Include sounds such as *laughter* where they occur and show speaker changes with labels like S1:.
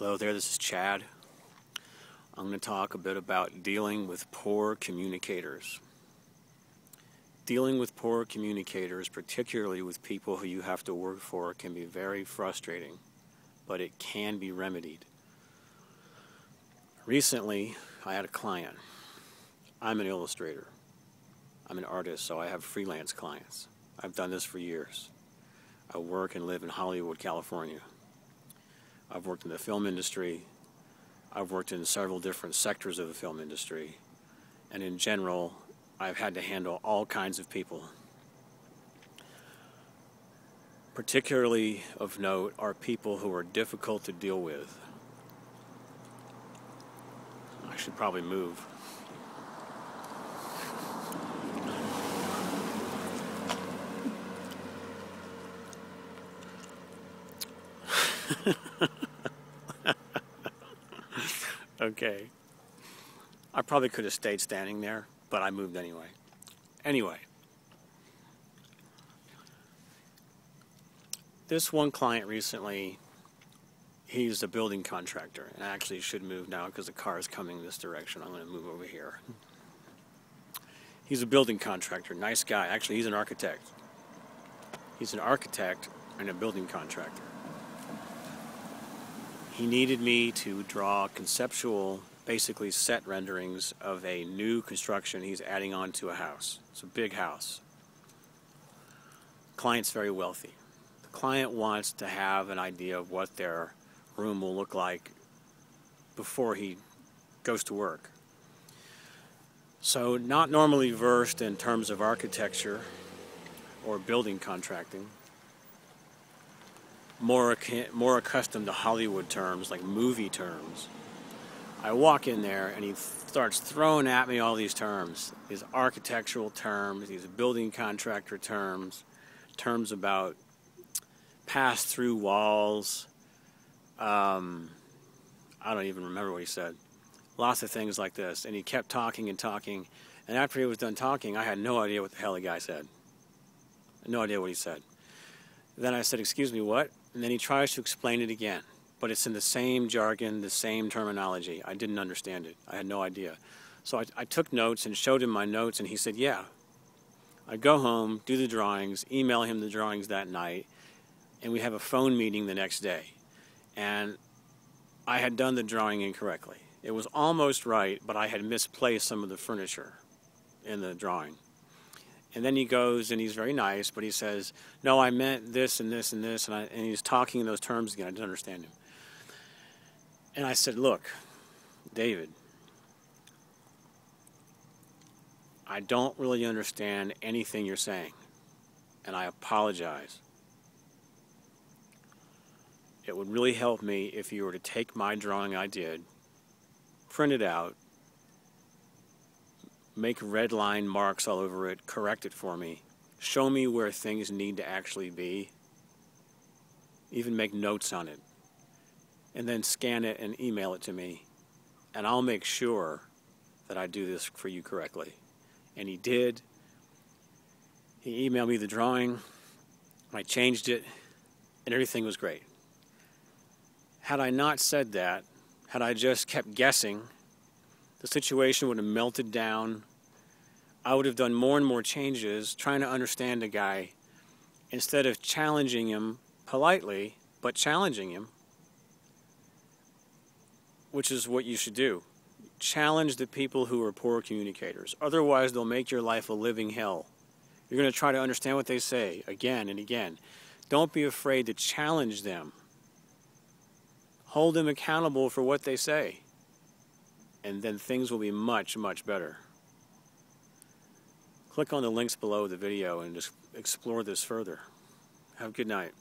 S1: Hello there, this is Chad. I'm going to talk a bit about dealing with poor communicators. Dealing with poor communicators, particularly with people who you have to work for, can be very frustrating, but it can be remedied. Recently, I had a client. I'm an illustrator. I'm an artist, so I have freelance clients. I've done this for years. I work and live in Hollywood, California. I've worked in the film industry. I've worked in several different sectors of the film industry. And in general, I've had to handle all kinds of people. Particularly of note are people who are difficult to deal with. I should probably move. *laughs* okay. I probably could have stayed standing there, but I moved anyway. Anyway. This one client recently, he's a building contractor, and I actually should move now because the car is coming this direction. I'm going to move over here. He's a building contractor, nice guy. Actually, he's an architect. He's an architect and a building contractor he needed me to draw conceptual, basically set renderings of a new construction he's adding on to a house. It's a big house. Client's very wealthy. The client wants to have an idea of what their room will look like before he goes to work. So, not normally versed in terms of architecture or building contracting more more accustomed to Hollywood terms, like movie terms. I walk in there and he starts throwing at me all these terms, these architectural terms, these building contractor terms, terms about pass-through walls. Um, I don't even remember what he said. Lots of things like this, and he kept talking and talking. And after he was done talking, I had no idea what the hell the guy said. No idea what he said. Then I said, "Excuse me, what?" And then he tries to explain it again, but it's in the same jargon, the same terminology. I didn't understand it. I had no idea. So I, I took notes and showed him my notes, and he said, Yeah. I go home, do the drawings, email him the drawings that night, and we have a phone meeting the next day. And I had done the drawing incorrectly. It was almost right, but I had misplaced some of the furniture in the drawing. And then he goes and he's very nice, but he says, No, I meant this and this and this. And, I, and he's talking in those terms again. I didn't understand him. And I said, Look, David, I don't really understand anything you're saying. And I apologize. It would really help me if you were to take my drawing I did, print it out, make red line marks all over it, correct it for me, show me where things need to actually be, even make notes on it, and then scan it and email it to me, and I'll make sure that I do this for you correctly. And he did. He emailed me the drawing, I changed it, and everything was great. Had I not said that, had I just kept guessing, the situation would have melted down I would have done more and more changes trying to understand a guy instead of challenging him politely, but challenging him, which is what you should do. Challenge the people who are poor communicators. Otherwise, they'll make your life a living hell. You're going to try to understand what they say again and again. Don't be afraid to challenge them. Hold them accountable for what they say. And then things will be much, much better. Click on the links below the video and just explore this further. Have a good night.